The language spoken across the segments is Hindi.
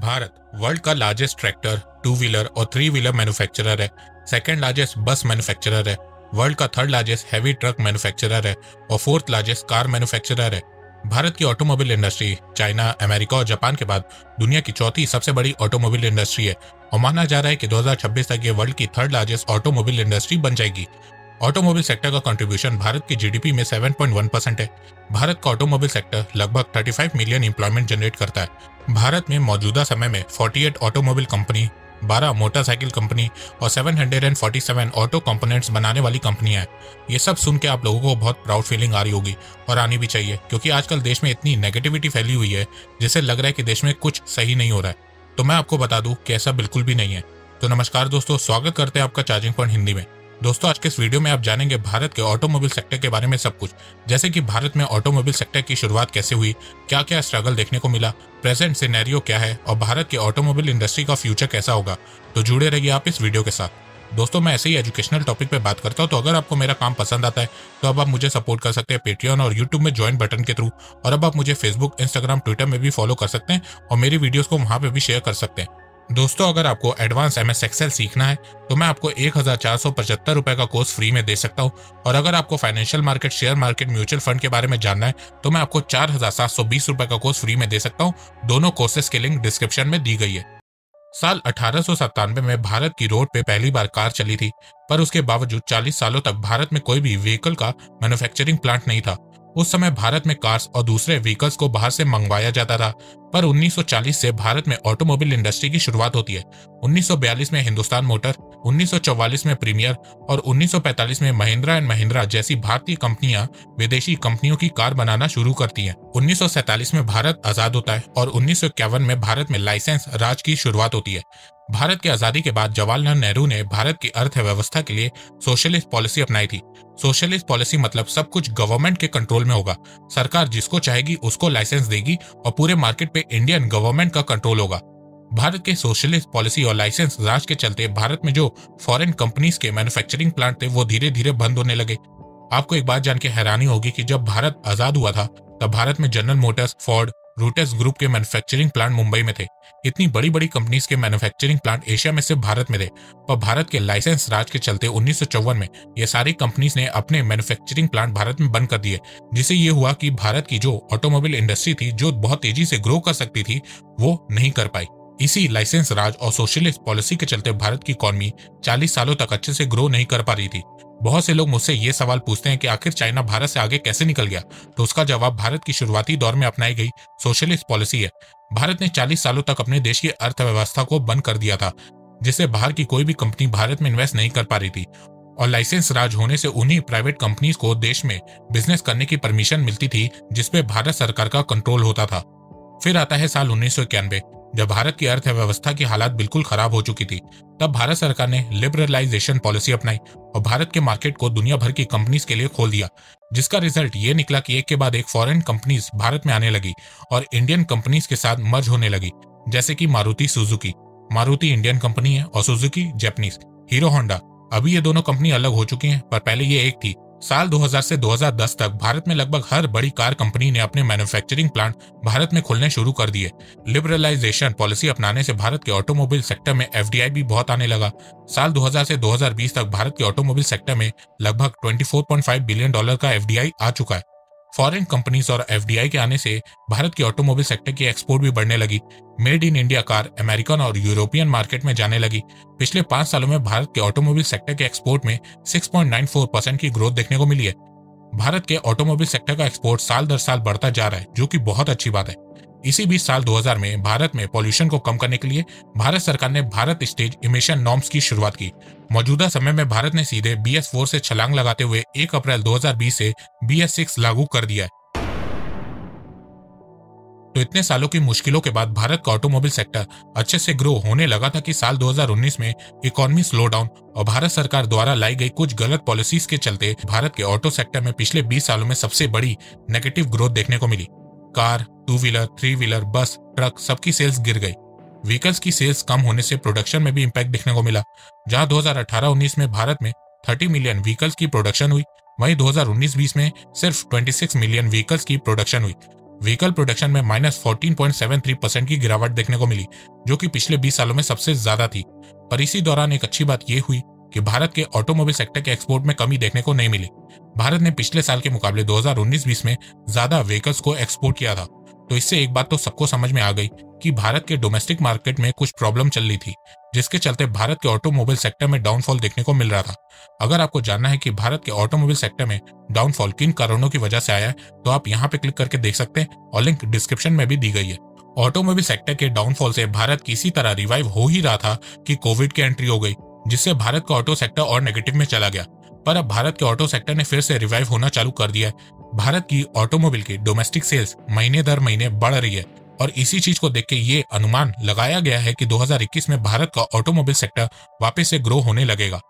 भारत वर्ल्ड का लार्जेस्ट ट्रैक्टर टू व्हीलर और थ्री व्हीलर मैन्युफैक्चरर है। सेकेंड लार्जेस्ट बस मैन्युफैक्चरर है। वर्ल्ड का third largest heavy truck manufacturer है और फोर्थ लार्जेस्ट कार मैन्युफैक्चरर है। भारत की ऑटोमोबाइल इंडस्ट्री चाइना अमेरिका और जापान के बाद दुनिया की चौथी सबसे बड़ी ऑटोमोबाइल इंडस्ट्री है। और माना जा रहा है कि 2026 तक ये वर्ल्ड की थर्ड लार्जेस्ट ऑटोमोबाइल इंडस्ट्री बन जाएगी। ऑटोमोबाइल सेक्टर का कंट्रीब्यूशन भारत की जीडीपी में 7.1 परसेंट है। भारत का ऑटोमोबाइल सेक्टर लगभग 35 मिलियन एम्प्लॉयमेंट जनरेट करता है। भारत में मौजूदा समय में 48 ऑटोमोबाइल कंपनी 12 मोटरसाइकिल कंपनी और 747 ऑटो कंपोनेंट्स बनाने वाली कंपनियाँ हैं। ये सब सुन के आप लोगों को बहुत प्राउड फीलिंग आ रही होगी और आनी भी चाहिए, क्योंकि आजकल देश में इतनी नेगेटिविटी फैली हुई है जिससे लग रहा है कि देश में कुछ सही नहीं हो रहा है। तो मैं आपको बता दूँ कि ऐसा बिल्कुल भी नहीं है। तो नमस्कार दोस्तों, स्वागत करते हैं आपका चार्जिंग पॉइंट हिंदी में। दोस्तों, आज के इस वीडियो में आप जानेंगे भारत के ऑटोमोबाइल सेक्टर के बारे में सब कुछ। जैसे कि भारत में ऑटोमोबाइल सेक्टर की शुरुआत कैसे हुई क्या क्या स्ट्रगल देखने को मिला प्रेजेंट सिनेरियो क्या है और भारत के ऑटोमोबाइल इंडस्ट्री का फ्यूचर कैसा होगा। तो जुड़े रहिए आप इस वीडियो के साथ। दोस्तों, मैं ऐसे ही एजुकेशनल टॉपिक पे बात करता हूँ तो अगर आपको मेरा काम पसंद आता है तो अब आप मुझे सपोर्ट कर सकते हैं पेटीएम और यूट्यूब में ज्वाइन बटन के थ्रू और अब आप मुझे फेसबुक इंस्टाग्राम ट्विटर में भी फॉलो कर सकते हैं और मेरी वीडियोस को वहाँ पे भी शेयर कर सकते हैं। दोस्तों, अगर आपको एडवांस एम एस एक्सेल सीखना है तो मैं आपको एक हज़ार चार सौ पचहत्तर रुपए का कोर्स फ्री में दे सकता हूँ। और अगर आपको financial market share market mutual fund के बारे में जानना है तो मैं आपको चार हज़ार सात सौ बीस रुपए का कोर्स फ्री में दे सकता हूँ। दोनों कोर्सेज की लिंक डिस्क्रिप्शन में दी गई है। साल अठारह सौ सत्तानवे में भारत की रोड पे पहली बार कार चली थी, पर उसके बावजूद 40 सालों तक भारत में कोई भी व्हीकल का मैन्युफैक्चरिंग प्लांट नहीं था। उस समय भारत में कार्स और दूसरे व्हीकल्स को बाहर से मंगवाया जाता था। पर 1940 से भारत में ऑटोमोबाइल इंडस्ट्री की शुरुआत होती है। 1942 में हिंदुस्तान मोटर 1944 में प्रीमियर और 1945 में महिंद्रा एंड महिंद्रा जैसी भारतीय कंपनियाँ विदेशी कंपनियों की कार बनाना शुरू करती हैं। 1947 में भारत आज़ाद होता है और उन्नीस सौ इक्यावन में भारत में लाइसेंस राज की शुरुआत होती है। भारत की आज़ादी के बाद जवाहरलाल नेहरू ने भारत की अर्थव्यवस्था के लिए सोशलिस्ट पॉलिसी अपनाई थी। सोशलिस्ट पॉलिसी मतलब सब कुछ गवर्नमेंट के कंट्रोल में होगा। सरकार जिसको चाहेगी उसको लाइसेंस देगी और पूरे मार्केट पे इंडियन गवर्नमेंट का कंट्रोल होगा। भारत के सोशलिस्ट पॉलिसी और लाइसेंस राज के चलते भारत में जो फॉरेन कंपनीज़ के मैन्युफैक्चरिंग प्लांट थे, वो धीरे धीरे बंद होने लगे। आपको एक बात जान के हैरानी होगी कि जब भारत आज़ाद हुआ था, तब भारत में General Motors, Ford Rootes group के मैन्युफैक्चरिंग प्लांट मुंबई में थे। इतनी बड़ी बड़ी कंपनीज़ के मैन्युफैक्चरिंग प्लांट एशिया में सिर्फ़ भारत में थे। पर भारत के लाइसेंस राज के चलते उन्नीस सौ चौवन में ये सारी कंपनीज़ ने अपने मैन्युफैक्चरिंग प्लांट भारत में बंद कर दिए, जिससे ये हुआ कि भारत की जो ऑटोमोबाइल इंडस्ट्री थी, जो बहुत तेज़ी से ग्रो कर सकती थी, वो नहीं कर पाई। इसी लाइसेंस राज और सोशलिस्ट पॉलिसी के चलते भारत की इकॉनमी 40 सालों तक अच्छे से ग्रो नहीं कर पा रही थी। बहुत से लोग मुझसे ये सवाल पूछते हैं कि आखिर चाइना भारत से आगे कैसे निकल गया? तो उसका जवाब भारत की शुरुआती दौर में अपनाई गई सोशलिस्ट पॉलिसी है। भारत ने 40 सालों तक अपने देश की अर्थव्यवस्था को बंद कर दिया था, जिससे बाहर की कोई भी कंपनी भारत में इन्वेस्ट नहीं कर पा रही थी। और लाइसेंस राज होने से उन्हीं प्राइवेट कंपनीज़ को देश में बिज़नेस करने की परमिशन मिलती थी, जिसपे भारत सरकार का कंट्रोल होता था। फिर आता है साल उन्नीस सौ इक्यानवे। जब भारत की अर्थव्यवस्था की हालात बिल्कुल खराब हो चुकी थी, तब भारत सरकार ने लिबरलाइजेशन पॉलिसी अपनाई और भारत के मार्केट को दुनिया भर की कंपनीज़ के लिए खोल दिया, जिसका रिज़ल्ट ये निकला कि एक के बाद एक फॉरेन कंपनीज़ भारत में आने लगी और इंडियन कंपनीज़ के साथ मर्ज होने लगी, जैसे कि Maruti Suzuki. Maruti Indian company है और सुजुकी जैपनीज हीरो होंडा अभी ये दोनों कंपनी अलग हो चुकी हैं, पर पहले ये एक थी। साल 2000 से 2010 तक भारत में लगभग हर बड़ी कार कंपनी ने अपने मैन्युफैक्चरिंग प्लांट भारत में खोलने शुरू कर दिए। लिबरलाइजेशन पॉलिसी अपनाने से भारत के ऑटोमोबाइल सेक्टर में एफडीआई भी बहुत आने लगा। साल 2000 से 2020 तक भारत के ऑटोमोबाइल सेक्टर में लगभग 24.5 बिलियन डॉलर का एफडीआई आ चुका है। फॉरेन कंपनीज़ और एफडीआई के आने से भारत की ऑटोमोबाइल सेक्टर की एक्सपोर्ट भी बढ़ने लगी। Made in India car American और यूरोपियन मार्केट में जाने लगी। पिछले पाँच सालों में भारत के ऑटोमोबाइल सेक्टर के एक्सपोर्ट में 6.94 परसेंट की ग्रोथ देखने को मिली है। भारत के ऑटोमोबाइल सेक्टर का एक्सपोर्ट साल दर साल बढ़ता जा रहा है, जो की बहुत अच्छी बात है। इसी बीच साल 2000 में भारत में पॉल्यूशन को कम करने के लिए भारत सरकार ने भारत स्टेज इमिशन नॉर्म्स की शुरुआत की। मौजूदा समय में भारत ने सीधे बी एस फोर से छलांग लगाते हुए 1 अप्रैल 2020 से बी एस सिक्स लागू कर दिया है। तो इतने सालों की मुश्किलों के बाद भारत का ऑटोमोबाइल सेक्टर अच्छे से ग्रो होने लगा था कि साल 2019 में इकोनॉमी स्लो डाउन और भारत सरकार द्वारा लाई गई कुछ गलत पॉलिसीज़ के चलते भारत के ऑटो सेक्टर में पिछले 20 सालों में सबसे बड़ी नेगेटिव ग्रोथ देखने को मिली। Car two wheeler three wheeler bus truck सबकी सेल्स गिर गई। व्हीकल्स की सेल्स कम होने से प्रोडक्शन में भी इम्पैक्ट देखने को मिला। जहाँ 2018-19 में भारत में 30 मिलियन व्हीकल्स की प्रोडक्शन हुई, वहीं 2019-20 में सिर्फ़ 26 मिलियन व्हीकल्स की प्रोडक्शन हुई। व्हीकल प्रोडक्शन में माइनस फोर्टीन परसेंट की गिरावट देखने को मिली, जो कि पिछले 20 सालों में सबसे ज़्यादा थी। पर इसी दौरान एक अच्छी बात यह हुई कि भारत के ऑटोमोबाइल सेक्टर के एक्सपोर्ट में कमी देखने को नहीं मिली। भारत ने पिछले साल के मुकाबले 2019-20 में ज़्यादा व्हीकल्स को एक्सपोर्ट किया था। तो इससे एक बात तो सबको समझ में आ गई कि भारत के डोमेस्टिक मार्केट में कुछ प्रॉब्लम चल रही थी, जिसके चलते भारत के ऑटोमोबाइल सेक्टर में डाउनफॉल देखने को मिल रहा था। अगर आपको जानना है कि भारत के ऑटोमोबाइल सेक्टर में डाउनफॉल किन कारणों की वजह से आया है तो आप यहाँ पे क्लिक करके देख सकते हैं और लिंक डिस्क्रिप्शन में भी दी गई है। ऑटोमोबाइल सेक्टर के डाउनफॉल से भारत किसी तरह रिवाइव हो ही रहा था कि कोविड की एंट्री हो गई, जिससे भारत का ऑटो सेक्टर और नेगेटिव में चला गया। पर अब भारत के ऑटो सेक्टर ने फिर से रिवाइव होना चालू कर दिया है। भारत की ऑटोमोबाइल की डोमेस्टिक सेल्स महीने दर महीने बढ़ रही है और इसी चीज़ को देख के ये अनुमान लगाया गया है कि 2021 में भारत का ऑटोमोबाइल सेक्टर वापस से ग्रो होने लगेगा।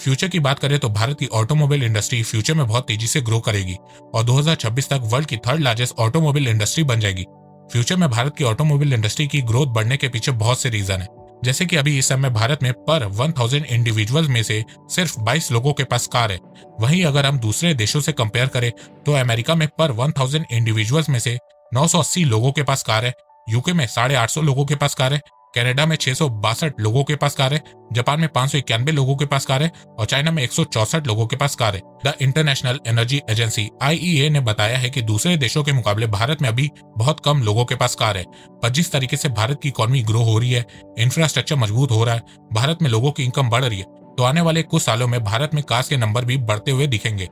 फ्यूचर की बात करें तो भारत की ऑटोमोबाइल इंडस्ट्री फ्यूचर में बहुत तेज़ी से ग्रो करेगी और 2026 तक वर्ल्ड की थर्ड लार्जेस्ट ऑटोमोबाइल इंडस्ट्री बन जाएगी। फ्यूचर में भारत की ऑटोमोबाइल इंडस्ट्री की ग्रोथ बढ़ने के पीछे बहुत से रीजन है। जैसे कि अभी इस समय भारत में पर 1000 इंडिविजुअल में से सिर्फ़ 22 लोगों के पास कार है। वहीं अगर हम दूसरे देशों से कंपेयर करें तो अमेरिका में पर 1000 इंडिविजुअल्स में से 980 लोगों के पास कार है। यूके में साढ़े आठ लोगों के पास कार है। कनाडा में छह सौ बासठ लोगों के पास कार है, जापान में पाँच लोगों के पास कार है और चाइना में एक लोगों के पास कार है। द इंटरनेशनल एनर्जी एजेंसी आई ने बताया है कि दूसरे देशों के मुकाबले भारत में अभी बहुत कम लोगों के पास कार है। पर जिस तरीके से भारत की इकोनॉमी ग्रो हो रही है इंफ्रास्ट्रक्चर मज़बूत हो रहा है, भारत में लोगों की इनकम बढ़ रही है। तो आने वाले कुछ सालों में भारत में कार्स के नंबर भी बढ़ते हुए दिखेंगे।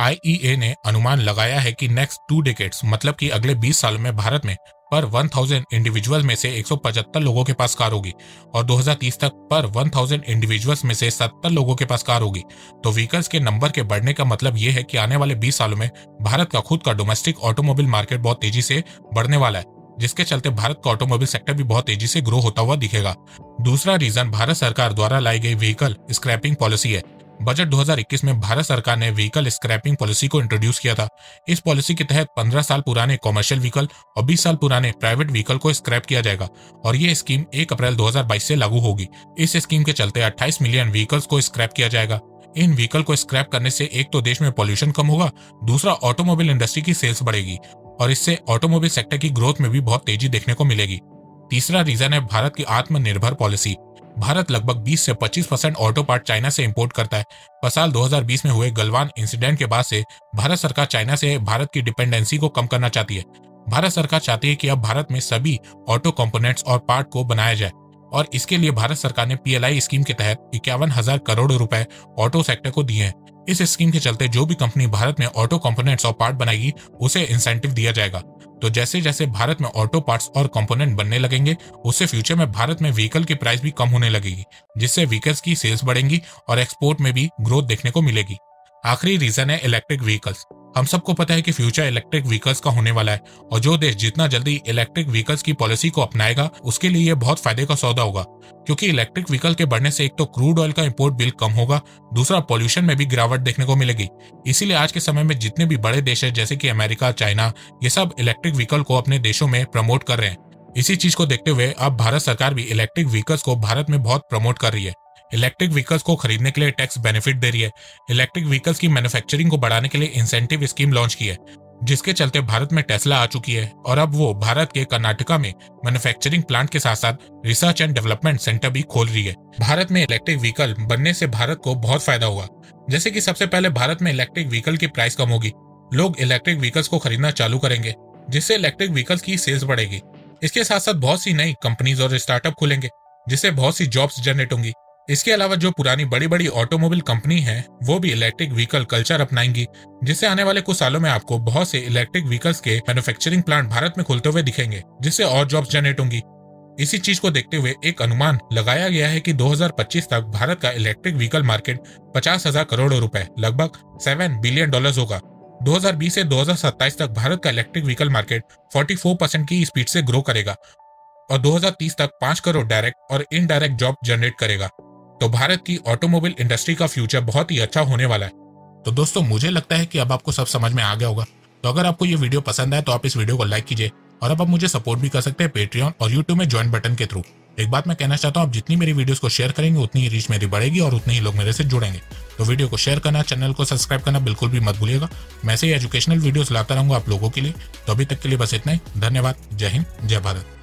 आईईए ने अनुमान लगाया है कि नेक्स्ट टू डिकेट्स मतलब कि अगले 20 सालों में भारत में पर 1000 इंडिविजुअल में से 175 लोगों के पास कार होगी और 2030 तक पर 1000 इंडिविजुअल्स में से 70 लोगों के पास कार होगी। तो व्हीकल्स के नंबर के बढ़ने का मतलब ये है कि आने वाले 20 सालों में भारत का खुद का डोमेस्टिक ऑटोमोबाइल मार्केट बहुत तेज़ी से बढ़ने वाला है, जिसके चलते भारत का ऑटोमोबाइल सेक्टर भी बहुत तेज़ी से ग्रो होता हुआ दिखेगा। दूसरा रीजन भारत सरकार द्वारा लाई गई व्हीकल स्क्रैपिंग पॉलिसी है बजट 2021 में भारत सरकार ने व्हीकल स्क्रैपिंग पॉलिसी को इंट्रोड्यूस किया था। इस पॉलिसी के तहत 15 साल पुराने कॉमर्शियल व्हीकल और 20 साल पुराने प्राइवेट व्हीकल को स्क्रैप किया जाएगा और ये स्कीम 1 अप्रैल 2022 से लागू होगी। इस स्कीम के चलते 28 मिलियन व्हीकल्स को स्क्रैप किया जाएगा। इन व्हीकल को स्क्रैप करने से एक तो देश में पॉल्यूशन कम होगा, दूसरा ऑटोमोबाइल इंडस्ट्री की सेल्स बढ़ेगी और इससे ऑटोमोबाइल सेक्टर की ग्रोथ में भी बहुत तेज़ी देखने को मिलेगी। तीसरा रीजन है भारत की आत्मनिर्भर पॉलिसी भारत लगभग 20 से 25 परसेंट ऑटो पार्ट चाइना से इंपोर्ट करता है। पर साल 2020 में हुए गलवान इंसिडेंट के बाद से भारत सरकार चाइना से भारत की डिपेंडेंसी को कम करना चाहती है। भारत सरकार चाहती है कि अब भारत में सभी ऑटो कंपोनेंट्स और पार्ट को बनाया जाए और इसके लिए भारत सरकार ने पीएलआई स्कीम के तहत इक्यावन हज़ार करोड़ रुपए ऑटो सेक्टर को दिए हैं। इस स्कीम के चलते जो भी कंपनी भारत में ऑटो कंपोनेंट्स और पार्ट बनाएगी, उसे इंसेंटिव दिया जाएगा। तो जैसे जैसे भारत में ऑटो पार्ट्स और कंपोनेंट बनने लगेंगे, उससे फ्यूचर में भारत में व्हीकल की प्राइस भी कम होने लगेगी, जिससे व्हीकल्स की सेल्स बढ़ेंगी और एक्सपोर्ट में भी ग्रोथ देखने को मिलेगी। आखिरी रीजन है इलेक्ट्रिक व्हीकल्स हम सबको पता है कि फ्यूचर इलेक्ट्रिक व्हीकल्स का होने वाला है और जो देश जितना जल्दी इलेक्ट्रिक व्हीकल्स की पॉलिसी को अपनाएगा, उसके लिए यह बहुत फ़ायदे का सौदा होगा। क्योंकि इलेक्ट्रिक व्हीकल के बढ़ने से एक तो क्रूड ऑयल का इंपोर्ट बिल कम होगा, दूसरा पॉल्यूशन में भी गिरावट देखने को मिलेगी। इसीलिए आज के समय में जितने भी बड़े देश है, जैसे की अमेरिका, चाइना, ये सब इलेक्ट्रिक व्हीकल को अपने देशों में प्रमोट कर रहे हैं। इसी चीज़ को देखते हुए अब भारत सरकार भी इलेक्ट्रिक व्हीकल्स को भारत में बहुत प्रमोट कर रही है। इलेक्ट्रिक व्हीकल्स को खरीदने के लिए टैक्स बेनिफिट दे रही है। इलेक्ट्रिक व्हीकल्स की मैन्युफैक्चरिंग को बढ़ाने के लिए इंसेंटिव स्कीम लॉन्च की है, जिसके चलते भारत में टेस्ला आ चुकी है और अब वो भारत के कर्नाटका में मैन्युफैक्चरिंग प्लांट के साथ साथ रिसर्च एंड डेवलपमेंट सेंटर भी खोल रही है। भारत में इलेक्ट्रिक व्हीकल बनने से भारत को बहुत फ़ायदा हुआ। जैसे कि सबसे पहले भारत में इलेक्ट्रिक व्हीकल की प्राइस कम होगी। लोग इलेक्ट्रिक व्हीकल्स को खरीदना चालू करेंगे, जिससे इलेक्ट्रिक व्हीकल्स की सेल्स बढ़ेगी। इसके साथ साथ बहुत सी नई कंपनीज़ और स्टार्टअप खुलेंगे, जिससे बहुत सी जॉब्स जनरेट होंगी। इसके अलावा जो पुरानी बड़ी बड़ी ऑटोमोबाइल कंपनी है, वो भी इलेक्ट्रिक व्हीकल कल्चर अपनाएँगी, जिससे आने वाले कुछ सालों में आपको बहुत से इलेक्ट्रिक व्हीकल्स के मैन्युफैक्चरिंग प्लांट भारत में खुलते हुए दिखेंगे, जिससे और जॉब्स जनरेट होंगी। इसी चीज़ को देखते हुए एक अनुमान लगाया गया है कि 2025 तक भारत का इलेक्ट्रिक व्हीकल मार्केट पचास हज़ार करोड़ रुपए, लगभग सेवन बिलियन डॉलर होगा। 2020 से 2027 तक भारत का इलेक्ट्रिक व्हीकल मार्केट 44 परसेंट की स्पीड से ग्रो करेगा और 2030 तक 5 करोड़ डायरेक्ट और इनडायरेक्ट जॉब जनरेट करेगा। तो भारत की ऑटोमोबाइल इंडस्ट्री का फ्यूचर बहुत ही अच्छा होने वाला है। तो दोस्तों, मुझे लगता है कि अब आपको सब समझ में आ गया होगा। तो अगर आपको ये वीडियो पसंद आए तो आप इस वीडियो को लाइक कीजिए और अब आप मुझे सपोर्ट भी कर सकते हैं पेट्रियन और यूट्यूब में ज्वाइन बटन के थ्रू एक बात मैं कहना चाहता हूँ, आप जितनी मेरी वीडियोस को शेयर करेंगे, उतनी ही रीच मेरी बढ़ेगी और उतने ही लोग मेरे से जुड़ेंगे। तो वीडियो को शेयर करना चैनल को सब्सक्राइब करना बिल्कुल भी मत भूलिएगा। मैं से एजुकेशनल वीडियोस लाता रहूँगा आप लोगों के लिए। तो अभी तक के लिए बस इतना ही। धन्यवाद। जय हिंद, जय भारत।